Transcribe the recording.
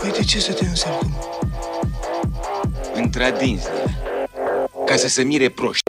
Păi de ce să te însercăm? Într-adinsele, ca să se mire proști.